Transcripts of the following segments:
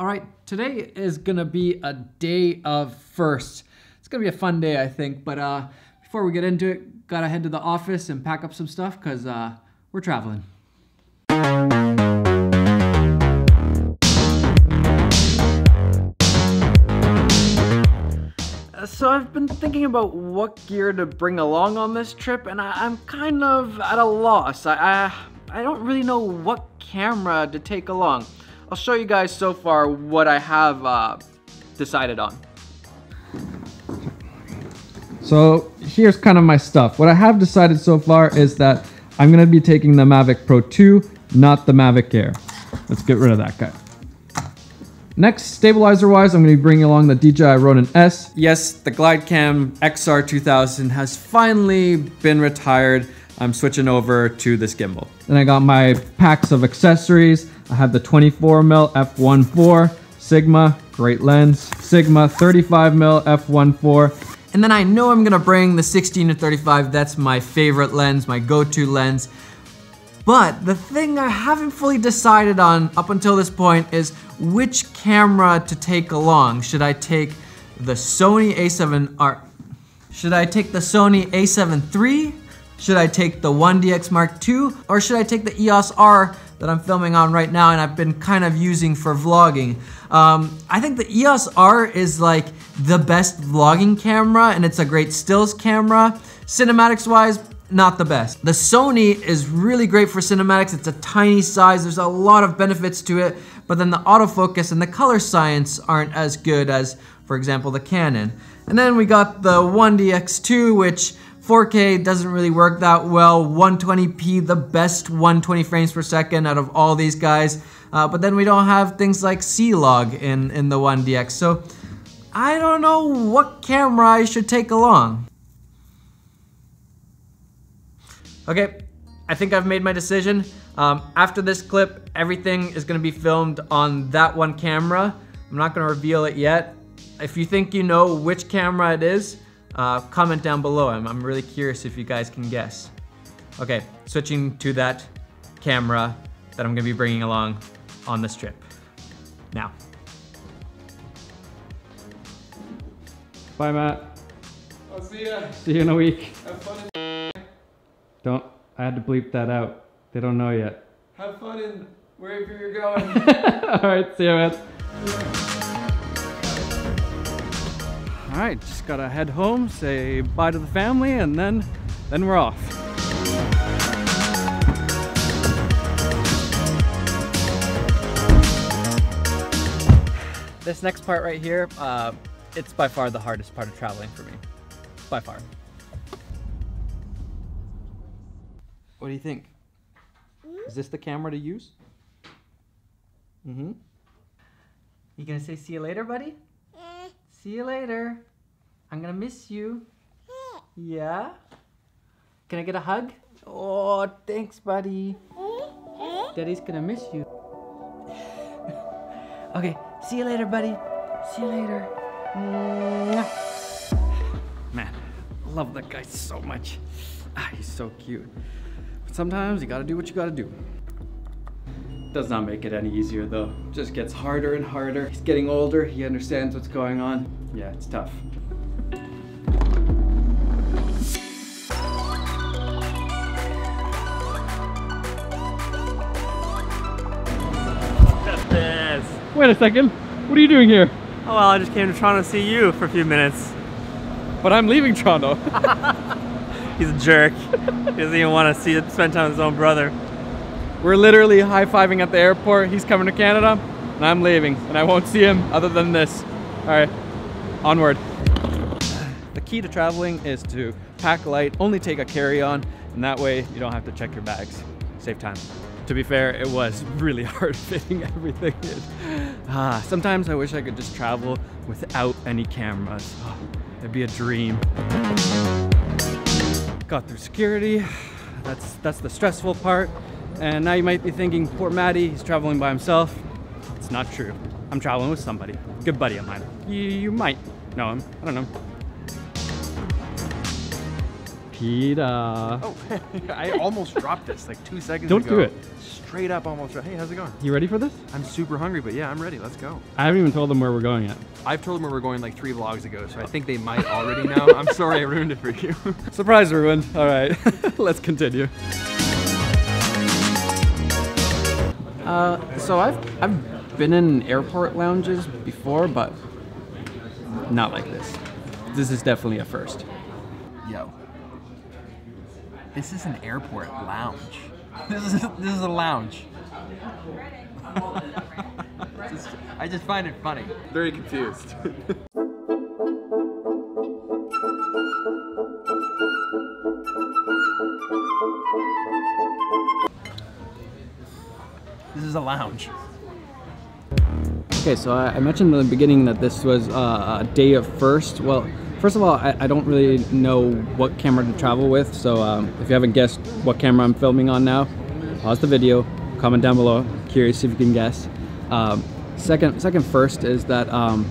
All right, today is gonna be a day of firsts. It's gonna be a fun day, I think. But uh, before we get into it, gotta head to the office and pack up some stuff because uh, we're traveling. So I've been thinking about what gear to bring along on this trip, and I, am kind of at a loss. I, I I don't really know what camera to take along. I'll show you guys so far what I have uh, decided on. So here's kind of my stuff. What I have decided so far is that I'm gonna be taking the Mavic Pro 2, not the Mavic Air. Let's get rid of that guy. Next, stabilizer-wise, I'm going to be bringing along the DJI Ronin S. Yes, the GlideCam XR2000 has finally been retired. I'm switching over to this gimbal. Then I got my packs of accessories. I have the 24mm f1.4 Sigma, great lens. Sigma 35mm f1.4. And then I know I'm gonna bring the 16 to 35. That's my favorite lens, my go-to lens. But the thing I haven't fully decided on up until this point is which camera to take along. Should I take the Sony a7R? Should I take the Sony a7 III? Should I take the 1DX Mark II? Or should I take the EOS R that I'm filming on right now and I've been kind of using for vlogging? Um, I think the EOS R is like the best vlogging camera and it's a great stills camera. Cinematics wise, not the best. The Sony is really great for cinematics. It's a tiny size. There's a lot of benefits to it, but then the autofocus and the color science aren't as good as, for example, the Canon. And then we got the 1DX2, which 4K doesn't really work that well. 120p, the best 120 frames per second out of all these guys. Uh, but then we don't have things like C-Log in, in the 1DX. So I don't know what camera I should take along. Okay, I think I've made my decision. Um, after this clip, everything is gonna be filmed on that one camera. I'm not gonna reveal it yet. If you think you know which camera it is, uh, comment down below. I'm, I'm really curious if you guys can guess. Okay, switching to that camera that I'm gonna be bringing along on this trip. Now. Bye, Matt. I'll see ya. See you in a week. Have fun. Don't. I had to bleep that out. They don't know yet. Have fun in wherever you're going. All right, see you, man. All right, just gotta head home, say bye to the family, and then, then we're off. This next part right here, uh, it's by far the hardest part of traveling for me. By far. What do you think? Is this the camera to use? Mm-hmm. You gonna say see you later, buddy? See you later. I'm gonna miss you. Yeah? Can I get a hug? Oh, thanks, buddy. Daddy's gonna miss you. okay, see you later, buddy. See you later. Man, love that guy so much. Ah, he's so cute. But sometimes you gotta do what you gotta do. Does not make it any easier though. Just gets harder and harder. He's getting older, he understands what's going on. Yeah, it's tough. Wait a second. What are you doing here? Oh well, I just came to Toronto to see you for a few minutes. But I'm leaving Toronto. He's a jerk. he doesn't even want to see spend time with his own brother. We're literally high-fiving at the airport. He's coming to Canada, and I'm leaving. And I won't see him other than this. All right, onward. The key to traveling is to pack light, only take a carry-on, and that way you don't have to check your bags. Save time. To be fair, it was really hard fitting everything in. Ah, sometimes I wish I could just travel without any cameras. Oh, it'd be a dream. Got through security. That's that's the stressful part. And now you might be thinking, poor Matti, he's traveling by himself. It's not true. I'm traveling with somebody. Good buddy of mine. You, you might know him. I don't know. Peter. Oh, I almost dropped this like two seconds Don't ago. do it. Straight up almost. Hey, how's it going? You ready for this? I'm super hungry, but yeah, I'm ready. Let's go. I haven't even told them where we're going yet. I've told them where we're going like three vlogs ago, so I think they might already know. I'm sorry I ruined it for you. Surprise ruined. All right, let's continue. Uh, so I've I've been in airport lounges before, but not like this. This is definitely a first. Yo. This is an airport lounge. This is this is a lounge. I just find it funny. Very confused. is a lounge. Okay, so I, mentioned in the beginning that this was uh, a day of first. Well, first of all, I, I don't really know what camera to travel with, so um, if you haven't guessed what camera I'm filming on now, pause the video, comment down below. Curious if you can guess. Um, second, second first is that um,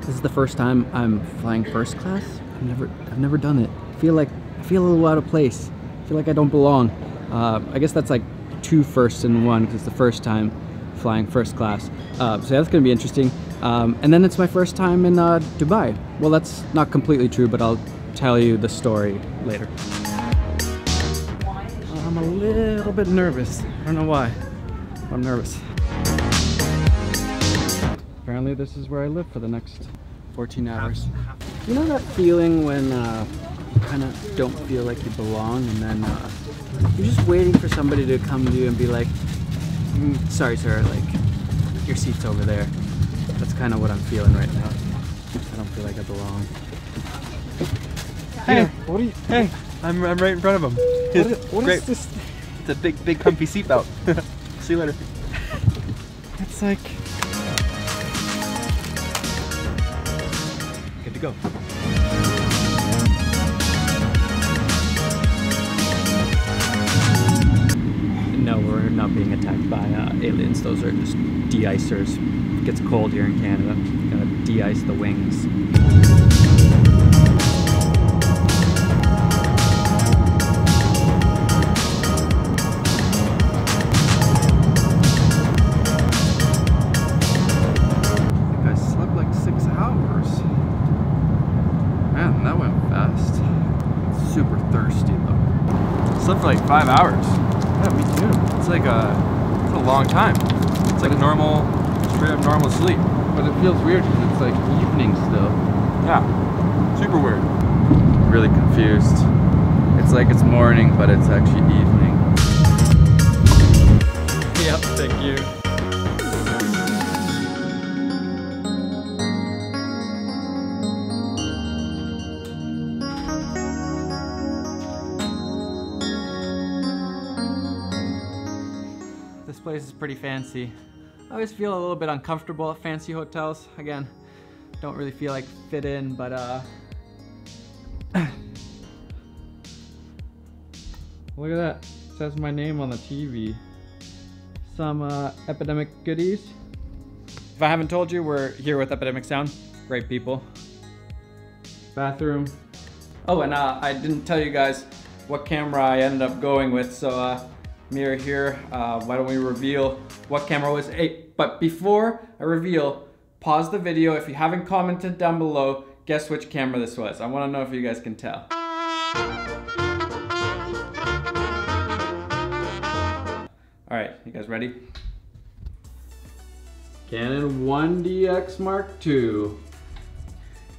this is the first time I'm flying first class. I've never, I've never done it. I feel like I feel a little out of place. I feel like I don't belong. Uh, I guess that's like two firsts in one because it's the first time flying first class. Uh, so that's going to be interesting. Um, and then it's my first time in uh, Dubai. Well, that's not completely true, but I'll tell you the story later. I'm a little bit nervous. I don't know why. I'm nervous. Apparently, this is where I live for the next 14 hours. You know that feeling when uh, you kind of don't feel like you belong, and then uh, you're just waiting for somebody to come to you and be like, "Mm, "Sorry, sir, like your seat's over there." That's kind of what I'm feeling right now. I don't feel like I belong. Hey, what are you? Hey, I'm, I'm right in front of him. What is, what Great. is this? It's a big, big, comfy seatbelt. See you later. It's like Good to go. No, we're not being attacked by uh, aliens. Those are just de-icers. It gets cold here in Canada. Gotta de-ice the wings. I slept like six hours. Man, that went fast. Super thirsty though. Slept for like five hours. Yeah, me too. It's like a, it's a long time. It's like a normal, straight up normal sleep. But it feels weird because it's like evening still. Yeah, super weird. Really confused. It's like it's morning, but it's actually evening. Yep, thank you. Place is pretty fancy. I always feel a little bit uncomfortable at fancy hotels. Again, don't really feel like fit in, but uh, Look at that. It says my name on the TV. Some uh, epidemic goodies. if I haven't told you, we're here with Epidemic Sound. Great people. Bathroom. Oh, and uh, I didn't tell you guys what camera I ended up going with, so uh, mirror here. Uh, why don't we reveal what camera was? Hey, but before I reveal, pause the video. If you haven't commented down below, guess which camera this was. I want to know if you guys can tell. All right, you guys ready? Canon 1DX Mark II.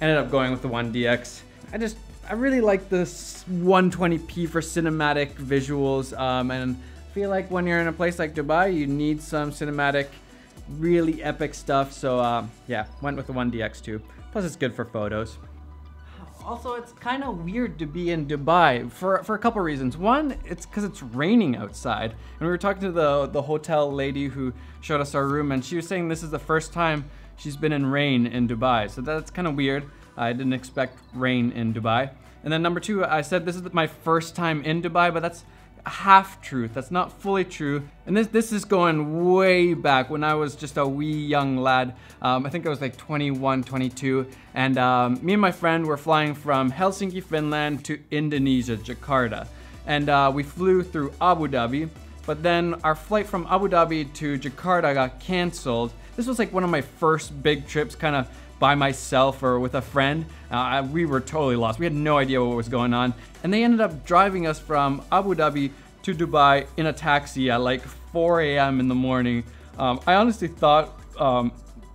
ended up going with the 1DX. I just, I really like this 120p for cinematic visuals, um, and I feel like when you're in a place like Dubai, you need some cinematic, really epic stuff. So uh, yeah, went with the 1DX2. Plus, it's good for photos. Also, it's kind of weird to be in Dubai for, for a couple reasons. One, it's because it's raining outside. And we were talking to the, the hotel lady who showed us our room, and she was saying this is the first time she's been in rain in Dubai. So that's kind of weird. I didn't expect rain in Dubai. And then number two, I said this is my first time in Dubai, but that's half truth. That's not fully true. And this this is going way back when I was just a wee young lad. Um, I think I was like 21, 22. And um, me and my friend were flying from Helsinki, Finland to Indonesia, Jakarta. And uh, we flew through Abu Dhabi. But then our flight from Abu Dhabi to Jakarta got canceled. This was like one of my first big trips, kind of by myself or with a friend. Uh, we were totally lost. We had no idea what was going on. And they ended up driving us from Abu Dhabi to Dubai in a taxi at like 4 a.m. in the morning. Um, I honestly thought um,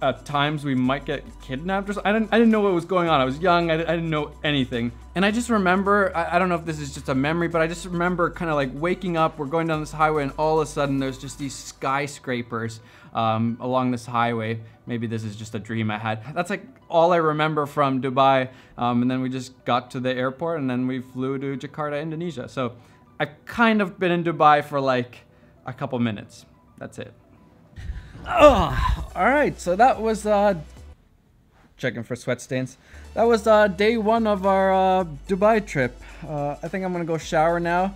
at times we might get kidnapped or something. I didn't, I didn't know what was going on. I was young, I, I didn't know anything. And I just remember, I, I don't know if this is just a memory, but I just remember kind of like waking up, we're going down this highway, and all of a sudden there's just these skyscrapers um, along this highway. Maybe this is just a dream I had. That's like all I remember from Dubai. Um, and then we just got to the airport and then we flew to Jakarta, Indonesia. So I've kind of been in Dubai for like a couple minutes. That's it. Oh, all right. So that was uh, checking for sweat stains. That was uh, day one of our uh, Dubai trip. Uh, I think I'm gonna go shower now.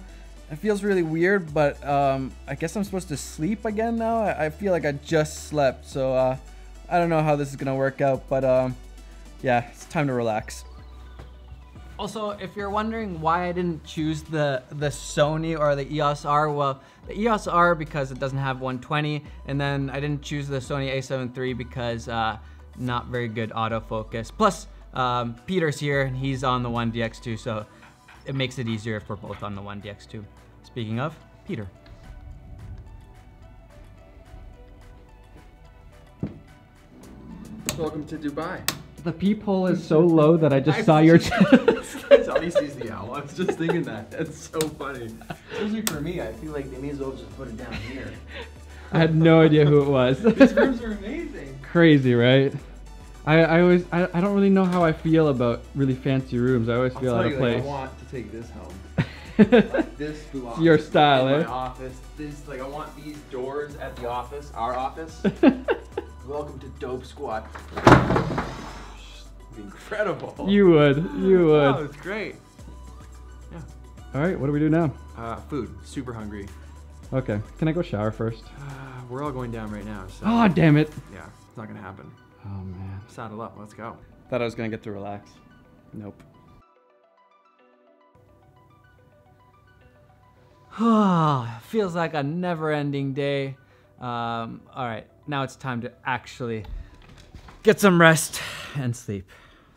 It feels really weird, but um, I guess I'm supposed to sleep again now. I, I feel like I just slept, so uh, I don't know how this is gonna work out, but um, yeah, it's time to relax. Also, if you're wondering why I didn't choose the the Sony or the EOS R, well, the EOS R because it doesn't have 120, and then I didn't choose the Sony a7 III because uh, not very good autofocus. Plus, um, Peter's here and he's on the 1DX2, so it makes it easier if we're both on the 1DX2. Speaking of, Peter. Welcome to Dubai. The peephole is so low that I just saw your chest. All he sees the owl. I was just thinking that. That's so funny. Especially for me, I feel like they may as well just put it down here. I had no idea who it was. These rooms are amazing. Crazy, right? I, I always I, I don't really know how I feel about really fancy rooms. I always I'll feel tell out of you, like, I want to take this home. Like, this belongs your style, in eh? my office. This like I want these doors at the office, our office. Welcome to Dope Squad. Incredible. you would, you would. Oh, it's great. Yeah. All right, what do we do now? Uh, food. Super hungry. Okay, can I go shower first? Uh, we're all going down right now, so Oh, damn it. yeah, it's not gonna happen. Oh man. Saddle up. Let's go. Thought I was gonna get to relax. Nope. Feels like a never-ending day. Um, all right, now it's time to actually get some rest and sleep.